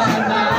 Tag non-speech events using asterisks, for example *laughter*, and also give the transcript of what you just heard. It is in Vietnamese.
Bye. *laughs*